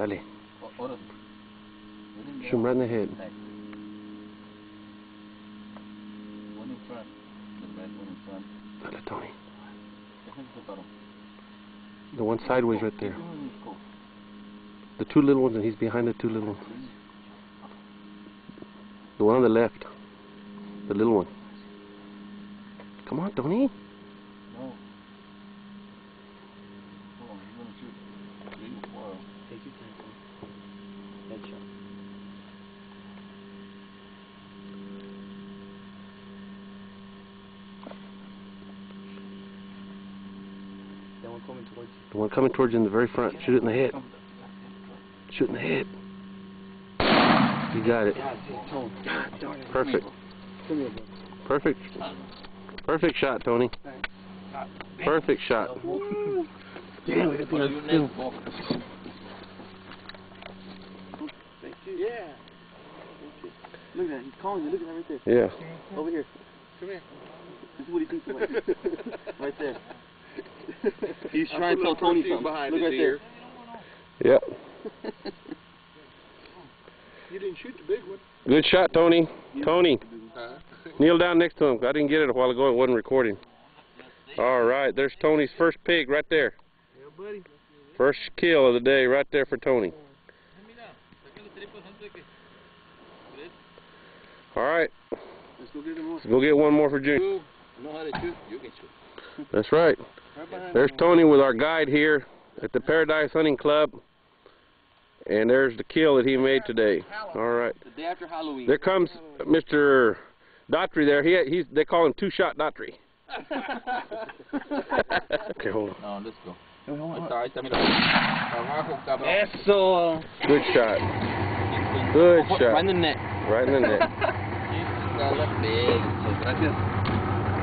Dale. O- órale. Miren, Shoot him right in the head. One in front. The red one in front. Dale, Tony. The one sideways right there. Keep him in his coat. The two little ones, and he's behind the two little ones. The one on the left. The little one. Come on, Tony. No. That one coming towards you. The one coming towards you in the very front. Shoot it in the head. Shoot in the head. You got it. God, Tone. God darn it. Perfect. Come here, bro. Perfect. Perfect shot, Tony. Perfect shot. Damn, we got What are you next, Bob? Yeah. Look at that. He's calling you. Look at that right there. Yeah. Over here. Come here. This is what he thinks about. right there. He's trying to tell Tony something. behind Look his right ear. there. Yep. You didn't shoot the big one. Good shot, Tony. Tony, Huh? kneel down next to him. I didn't get it a while ago. It wasn't recording. All right. There's Tony's first pig right there. Yeah, buddy. First kill of the day right there for Tony. All right. Let's go get. Let's go get one more for Junior. You know how to shoot. You can shoot. That's right. Right behind There's. Tony with our guide here at the Paradise Hunting Club. And there's the kill that he made today. All right. The day after Halloween. There comes Mr. Daughtry there. He he's they call him Two Shot Daughtry. okay, hold on. No, let's go. Hold Ahí on. está, ahí está, mira. Abajo, cabrón. Eso. Good shot. Good shot. Right in the neck. Right in the neck.